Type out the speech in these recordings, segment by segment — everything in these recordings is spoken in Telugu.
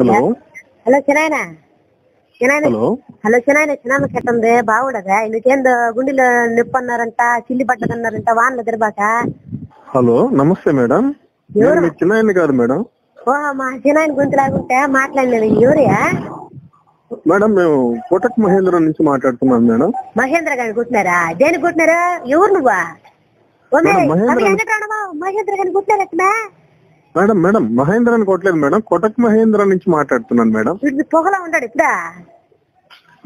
హలో హలో చిన్నాయన చిన్నాయన హలో హలో చిన్నాయన చిన్న కెట్టుంది బాగుండదా నీకేందో గుండెలో నొప్పి అన్నారంట చిల్లి పట్టదన్నారంట వానలు తిరబాక హలో నమస్తే మేడం నేను మీ చిన్న కాదు మేడం ఓ మా చిన్నాయన గొంతు లాగుంటే మాట్లాడలేదు ఎవరియా మేడం మేము కోటక్ మహేంద్ర నుంచి మాట్లాడుతున్నాం మేడం మహేంద్ర గారిని కుట్టినారా దేనికి కుట్టినారు ఎవరు నువ్వా ఓ మే, మేడం, మహేంద్ర- అవి వెంకటరమణ మహేంద్ర గారిని కుట్టినారట్నా మేడం మేడం మహేంద్ర అని కొట్టలేదు మేడం. కోటక్ మహేంద్ర నుంచి మాట్లాడుతున్నాను మేడం. వీడు పొగలా ఉంటాడు ఇప్పుడా?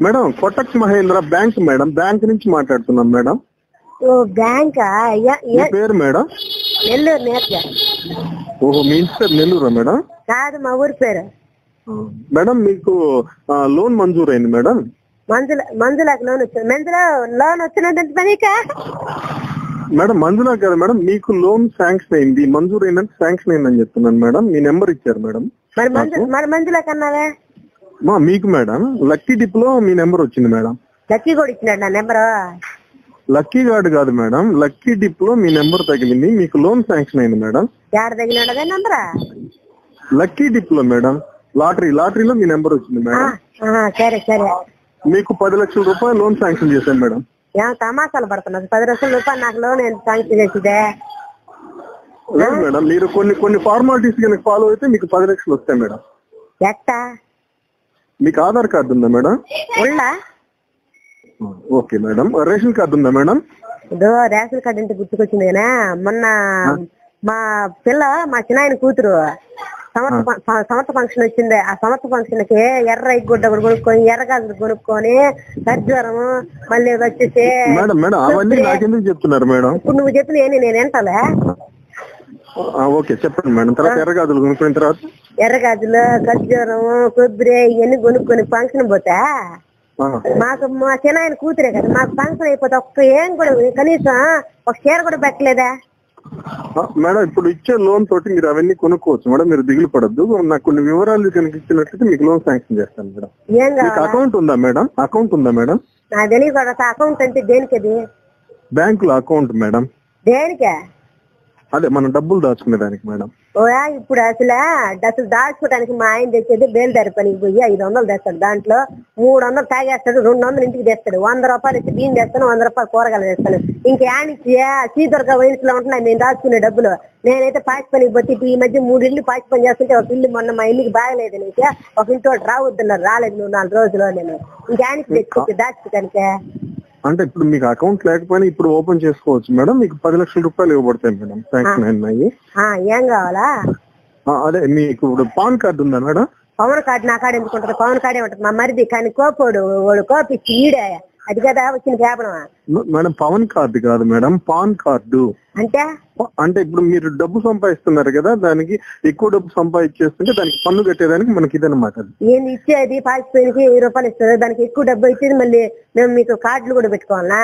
Madam Kotak Mahindra bank madam bank నుంచి మాట్లాడుతున్నాం మేడం. ఓ బ్యాంకా? మీ ఎ- పేరు మేడం? నెల్లూరు నేర్చా ఓహో మీ ఇంటి పేరు నెల్లూరా మేడం? కాదు మా ఊరి పేరు. మేడం మీకు ఆ, లోన్ మంజూరైంది మేడం? మంజుల మంజులకు లోన్ వచ్చింది. మంజుల లోన్ వచ్చినదంటే పనికా మేడం మంజులా కదా మేడం మీకు లోన్ శాంక్షన్ అయింది. మంజూరు అయిందంటే శాంక్షన్ అయిందని చెప్తున్నాను మేడం. మీ నెంబర్ ఇచ్చారు మేడం. మరి మంజు మరి మంజుల కన్నావే? మా మీకు మేడం. లక్కీ డిప్లో మీ నెంబర్ వచ్చింది మేడం. లక్కీ కూడా ఇచ్చినాడు నా నెంబరు. లక్కీ కార్డు కాదు మేడం. లక్కీ డిప్లో మీ నెంబర్ తగిలింది. మీకు లోన్ శాంక్షన్ అయింది మేడం. తగిలినాడు నెంబరా? లక్కీ డిప్లో మేడం. లాటరీ లాటరీలో మీ నెంబర్ వచ్చింది మేడం. సరే సరే. మీకు పది లక్షల రూపాయలు లోన్ శాంక్షన్ చేశాను మేడం. ఏం తమాసాలు పడుతున్నారు? పది లక్షల రూపాయలు నాకు లోన్ శాంక్షన్ చేసిదే? లేదు మేడం మీరు కొన్ని కొన్ని ఫార్మాలిటీస్ కనుక ఫాలో అయితే మీకు పది లక్షలు వస్తాయి మేడం. ఎట్టా? మీకు ఆధార్ కార్డు ఉందా మేడం? ఉళ్ళా ఓకే మేడం. రేషన్ కార్డు ఉందా మేడం? ఇదో రేషన్ కార్డు ఇంటి గుర్తుకొచ్చింది కదా. మొన్న మా పిల్ల మా చిన్నాయన కూతురు సమర్థ సమర్థ ఫంక్షన్ వచ్చింది. ఆ సమర్థ ఫంక్షన్కి ఎర్ర గుడ్డ కూడా కొనుక్కొని ఎర్రగాజులు కొనుక్కొని ఖర్జూరము మళ్ళీ వచ్చేసి మేడం మేడం అవన్నీ నాకెందుకు చెప్తున్నారు మేడం? ఇప్పుడు నువ్వు చెప్పిన నేను ఆ, ఓకే చెప్పండి మేడం. తర్వాత ఎర్రగాదులు కొనుక్కున్న తర్వాత? ఎర్రగాజులు ఖర్జూరము కొబ్బరి ఇవన్నీ కొనుక్కొని ఫంక్షన్ పోతే మాకు మా చిన్నాయన కూతురే కదా మాకు ఫంక్షన్ అయిపోతే ఒక్క ఏం కూడా కనీసం ఒక చీర కూడా పెట్టలేదా. మేడం ఇప్పుడు ఇచ్చే లోన్ తోటి మీరు అవన్నీ కొనుక్కోవచ్చు. మేడం మీరు దిగులు పడద్దు. నాకు కొన్ని వివరాలు కనుక ఇచ్చినట్లయితే మీకు లోన్ శాంక్షన్ చేస్తాను మేడం. ఏం మీకు కావాలా అకౌంట్ ఉందా మేడం? అకౌంట్ ఉందా మేడం? నాకు తెలియదు అకౌంట్ అంటే దేనికి అది బ్యాంకులో అకౌంట్ మేడం. దేనికే? అదే మనం డబ్బులు దాచుకునే దానికి మేడం. ఓయా ఇప్పుడు అసలు అసలు దాచుకోవడానికి మా ఆయన తెచ్చేది బేల్దారి పనికి పోయి ఐదు వందలు తెస్తాడు. దాంట్లో మూడు వందలు తాగేస్తాడు రెండు వందలు ఇంటికి తెస్తాడు. వంద రూపాయలు ఇచ్చి బియ్యం తెస్తాను వంద రూపాయలు కూరగాయలు తెస్తాను ఇంకేనిచ్చి సీదొరక వయసులో ఉంటున్నాయి నేను దాచుకునే డబ్బులు. నేనైతే పాచి పనికి పోతే ఈ మధ్య మూడు ఇల్లు పాచి పని చేస్తుంటే ఒక ఇల్లు మొన్న మా ఇల్లుకి బాగలేదు నీకు. ఒక ఇంటి రావద్దున్నారు రాలేదు నువ్వు నాలుగు రోజులు నేను. ఇంకేనికి తెచ్చి దాచుకోవడానికి అంటే ఇప్పుడు మీకు అకౌంట్ లేకపోయినా ఇప్పుడు ఓపెన్ చేసుకోవచ్చు. మేడం మీకు పది లక్షల రూపాయలు ఇవ్వబడతాయి మేడం శాంక్షన్ అయినాయి ఏం కావాలా? అదే మీకు ఇప్పుడు పాన్ కార్డు ఉందా మేడం పవన్ కార్డు నా కాడ ఎందుకు ఉంటుంది? పవన్ కార్డే ఉంటుంది? మా మరిది కానీ కోపోడు వాడు కోపిచ్చి ఈడే. అది కదా వచ్చిన మ- మేడం పవన్ కార్డు కాదు మేడం పాన్ కార్డు. అంటే? అంటే ఇప్పుడు మీరు డబ్బు సంపాదిస్తున్నారు కదా దానికి ఎక్కువ డబ్బు సంపాదించేస్తుంటే దానికి పన్ను కట్టేదానికి మనకి ఇదన్నమాట అది. ఏంది ఇచ్చేది? పాసిపోయినకి వెయ్యి రూపాయలు ఇస్తుంది దానికి ఎక్కువ డబ్బు ఇచ్చేది మళ్ళీ మేము మీకు కార్డులు కూడా పెట్టుకోవాలా?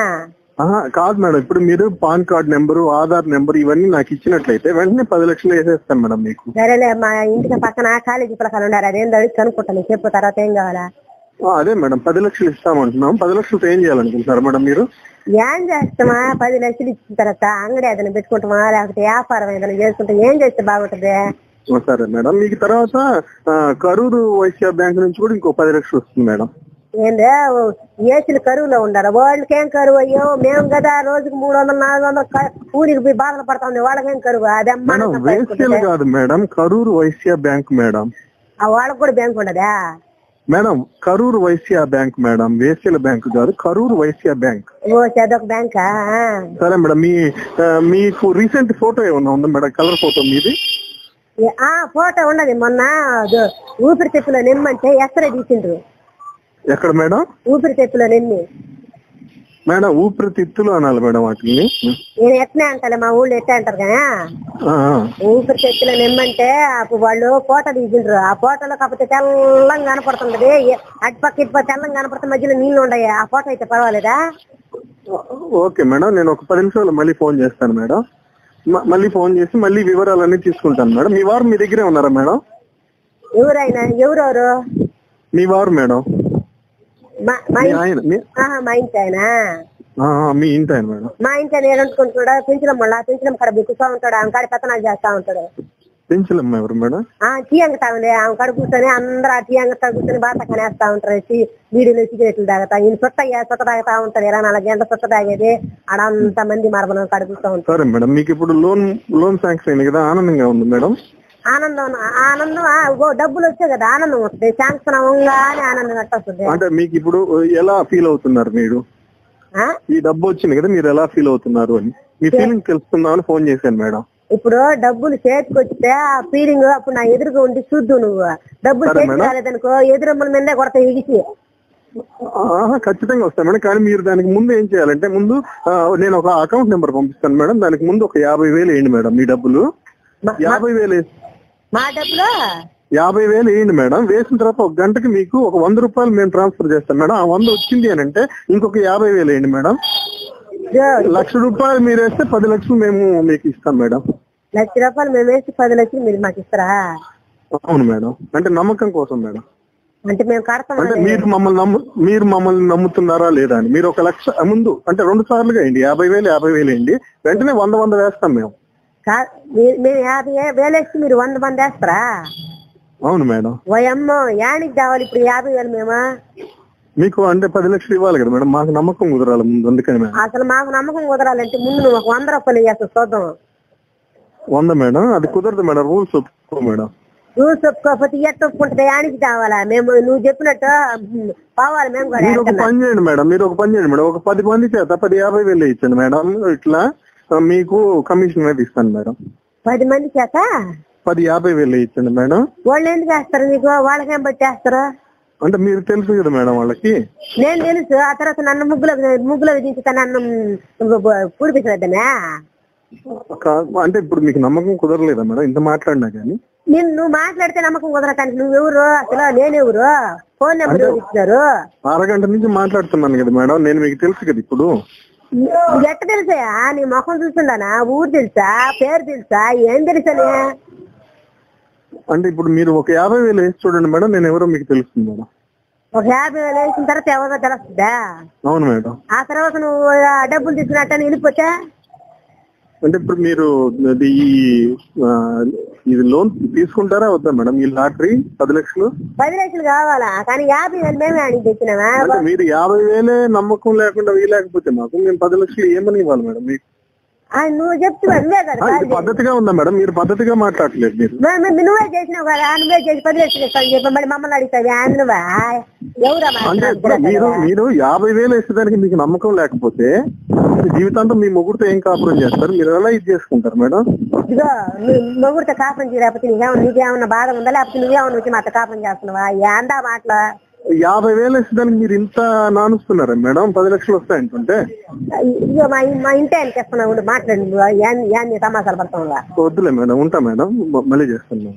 కాదు మేడం ఇప్పుడు మీరు PAN card number Aadhaar number ఇవన్నీ నాకు ఇచ్చినట్లయితే వెంటనే పది లక్షలు వేసేస్తాను మేడం మీకు. సరేలే మా ఇంటికి పక్కన కాలేజీ పిల్లకాయలు ఉన్నారు అడిగి కనుక్కుంటాను చెప్పు తర్వాత ఏం కావాలా? అదే మేడం పది లక్షలు ఇస్తామంటున్నాం. పది లక్షలతో ఏం చేయాలనుకుంటున్నారు మేడం మీరు? ఏం చేస్తామా? పది లక్షలు ఇచ్చిన తర్వాత అంగడి ఏదైనా పెట్టుకుంటామా? లేకపోతే వ్యాపారం ఏదైనా చేసుకుంటే ఏం చేస్తే బాగుంటది? సరే మేడం. మీకు తర్వాత కరూరు వైశ్య బ్యాంక్ నుంచి కూడా ఇంకో పది లక్షలు వస్తుంది మేడం. ఏందే? ఏసులు కరువులో ఉండారు వాళ్ళకేం కరువు? అయ్యో మేము కదా రోజుకి మూడు వందలు నాలుగు వందలు క- కూలికి పోయి బాధలు పడతాం వాళ్ళకేం కరువు? అది కాదు madam. Karur Vysya bank madam. ఆ వాళ్ళకి కూడా బ్యాంక్ ఉండదా? Madam Karur Vysya bank madam వేశ్యల bank కాదు కరూరు వైశ్య బ్యాంక్. ఓ చదొక బ్యాంకా? సరే మేడం మీ మీకు రీసెంట్ ఫోటో ఏమన్నా ఉందా మేడం కలర్ ఫోటో మీది? ఆ ఫోటో ఉన్నది మొన్న ఊపిరితిత్తులో నిమ్మంటే ఎక్కడ తీసిండ్రు. ఎక్కడ మేడం? ఊపిరితిత్తులో నిమ్మి. మేడం ఊపిరితిత్తులు అనాలి మేడం వాటిని. నేను ఎట్నే అంటాలే మా ఊళ్ళో ఎట్లా అంటారు ఆ. ఊపిరితిత్తులో నిమ్మంటే అప్పుడు వాళ్ళు ఫోటో తీసిండ్రు. ఆ ఫోటోలో కాకపోతే తెల్లంగా కనపడుతుంది అటుపక్క ఇటుపక్క తెల్లంగా కనపడుతుంది మధ్యలో నీళ్ళు ఉన్నాయి ఆ ఫోటో అయితే పర్వాలేదా? ఓకే మేడం నేను ఒక పది నిమిషాలు మళ్ళీ ఫోన్ చేస్తాను మేడం. మళ్ళీ ఫోన్ చేసి మళ్ళీ వివరాలన్నీ తీసుకుంటాను మేడం. మీ వారు మీ దగ్గరే ఉన్నారా మేడం? ఎవరైనా? ఎవరెవరు? మీ వారు మేడం. మా ఇంటి ఆయన మీ- ఇంటి ఆయన మేడం? మా ఇంటి ఆయన ఏడంటుకుంటున్నాడు పెంచడం మళ్ళా పెంచడం కాడ బిక్కుతా ఉంటాడు. ఆమె కాడ పెత్తనాలు చేస్తా ఉంటాడు. పెంచలేమ్మా ఎవరు మేడం? ఆ టీ అంగతా ఉంది ఆమె కడ కూర్చొని అందరూ ఆ టీ అంగతా కూర్చొని బాగా కనేస్తా ఉంటారు. బీడీలు సిగరెట్లు తాగుతా. ఈయన సొట్ట సొట్ట తాగుతా ఉంటారు ఇరవై నాలుగు గంటల సొట్ట తాగేది. ఆడ అంత మంది మరమలం కడ కూర్చో ఉంటారు. సరే మేడం మీకు ఇప్పుడు లోన్ లోన్ శాంక్షన్ అయింది కదా ఆనందంగా ఉంది మేడం? ఆనందం ఆనందం డబ్బులు వచ్చాయి కదా ఆనందం వస్తుంది. శాంక్షన్ అవ్వగానే ఆనందం ఎట్ట వస్తుంది అంటే మీకు ఇప్పుడు ఎలా ఫీల్ అవుతున్నారు మీరు? ఆ? ఈ డబ్బు వచ్చింది కదా మీరు ఎలా ఫీల్ అవుతున్నారు అని. మీ ఫీలింగ్ తెలుసుకుందామని ఫోన్ చేశాను మేడం. ఇప్పుడు డబ్బులు చేతికి వస్తే ఆ ఫీలింగ్ అప్పుడు నా ఎదురుగా ఉండి చూద్దు నువ్వు. డబ్బులు సరే చేతికి మేడం. రాలేదనుకో ఎదురమ్మల మీదే కొడతా ఆహా, ఖచ్చితంగా వస్తాను మేడం. కానీ మీరు దానికి ముందు ఏం చేయాలంటే ముందు నేను ఒక అకౌంట్ నెంబర్ పంపిస్తాను మేడం. దానికి ముందు ఒక యాభై వేలు వేయండి మేడం మీ డబ్బులు. యాభై వేలు మా డబ్బులు? యాభై వేలు వేయండి మేడం. వేసిన తర్వాత ఒక గంటకి మీకు ఒక వంద రూపాయలు మేము ట్రాన్స్ఫర్ చేస్తాం. మేడం ఆ వంద వచ్చింది అని అంటే ఇంకొక యాభై వేలు వేయండి మేడం. లక్ష రూపాయలు మీరు వేస్తే పది లక్షలు మేము మీకు ఇస్తాం మేడం. లక్ష రూపాయలు మేము వేసి పది లక్షలు మీరు మాకు ఇస్తారా? అవును మేడం. అంటే నమ్మకం కోసం మేడం. అంటే మేము కడతాం అంటే మీరు మమ్మల్ని నమ్ము మీరు మమ్మల్ని నమ్ముతున్నారా లేదా అని. మీరు ఒక లక్ష ముందు అంటే రెండు సార్లుగా వేయండి. యాభై వేలు యాభై వేలు వేయండి. వెంటనే వంద వంద వేస్తాం మేము. మేము యాభై వేలు వేసి మీరు వంద మంది వేస్తారా? అవును మేడం. ఓ అమ్మో యానికి కావాలి ఇప్పుడు యాభై వేలు మేము? మీకు అంటే పది లక్షలు ఇవ్వాలి కదా మేడం మాకు నమ్మకం కుదరాలి ముందు అందుకని మేడం. అసలు మాకు నమ్మకం కుదరాలంటే ముందు నువ్వు ఒక వంద రూపాయలు ఇవ్వాలి చూద్దాం. వంద మేడం అది కుదరదు మేడం రూల్స్ ఒప్పుకో మేడం. నువ్వు చెప్పుకోకపోతే ఎట్ట ఒప్పుకుంటుంది యానికి కావాలా? మేము నువ్వు చెప్పినట్టు పోవాలి మేము కూడా మీరు ఒక. పని చేయండి మేడం మీరు ఒక పని చేయండి మేడం ఒక పది మంది చేత పది యాభై వేలు ఇచ్చండి మేడం ఇట్లా మీకు కమిషన్ అనేది ఇస్తాను మేడం. పది మంది చేత? పది యాభై వేలు ఇచ్చండి మేడం. వాళ్ళు ఎందుకు వేస్తారు నీకు వాళ్ళకేం బట్టి వేస్తారు? అంటే మీరు తెలుసు కదా మేడం వాళ్ళకి. నేను తెలుసు. ఆ తర్వాత నన్ను ముగ్గులో ముగ్గులో దించుతా నన్ను పూడిపించవద్దనే అంటే ఇప్పుడు మీకు నమ్మకం కుదరలేదా మేడం? ఇంత మాట్లాడినా కానీ. నేను నువ్వు మాట్లాడితే నమ్మకం కుదరటానికి నువ్వెవరు అసలు నేనెవరు ఫోన్ నెంబర్ ఎవరు ఇచ్చినారు అరగంట నుంచి మాట్లాడుతున్నాను కదా మేడం. నేను మీకు తెలుసు కదా ఇప్పుడు. ఎట్ట తెలుసా? నీ ముఖం చూస్తుందానా ఊరు తెలుసా? పేరు తెలుసా? ఏం తెలుసని? అంటే ఇప్పుడు మీరు ఒక యాభై వేలు వేసి చూడండి మేడం నేను ఎవరో మీకు తెలుస్తుంది మేడం. ఒక యాభై వేలు వేసిన తర్వాత ఎవరో తెలుస్తుందా? అవును మేడం. ఆ తర్వాత నువ్వు ఆ డబ్బులు తీసుకున్నట్టు వెళ్ళిపోతే? అంటే ఇప్పుడు మీరు ఇది ఈ ఆ, ఇది లోన్ తీసుకుంటారా వద్దా మేడం? ఈ లాటరీ పది లక్షలు? పది లక్షలు కావాలా? కానీ యాభై వేలు మేమే అడిగి మీరు యాభై వేలే నమ్మకం లేకుండా వీలేకపోతే మాకు మేము పది లక్షలు ఏమని ఇవ్వాలి మేడం? మీకు నువ్వు చెప్తున్నా నువ్వే కదా ఆ, ఇది పద్ధతిగా ఉందా మేడం? మీరు పద్ధతిగా మాట్లాడలేదు మీరు. మే- మే- నువ్వే చేసినావు కదా నువ్వే చేసి పది లక్షలు ఇస్తాను చెప్పి మళ్ళీ మమ్మల్ని అడుగుతావి. నువ్వా? ఎవరా మీరు మీరు యాభై వేలు వేసేదానికి మీకు నమ్మకం లేకపోతే మీ జీవితాంతం మీ మొగుడుతో ఏం కాపురం చేస్తారు? మీరు ఎలా ఇది చేసుకుంటారు మేడం? ఇదిగో మొగుడితో కాపురం చేయలేకపోతే నీకేమన్నా నీకేమన్నా బాధ ఉందా? లేకపోతే నువ్వేమన్నా వచ్చి మాతో కాపురం చేస్తున్నావా? ఏందా మాటలు? యాభై వేలు వేసేదానికి మీరు ఇంత నానుస్తున్నారా మేడం? పది లక్షలు వస్తాయంటుంటే? ఇదిగో మా మా ఇంటి ఆయనకి ఇస్తున్నావు మాట్లాడి యాన్ని తమాసాలు పడతావు వద్దులే మేడం ఉంటా మేడం మళ్ళీ చేస్తాను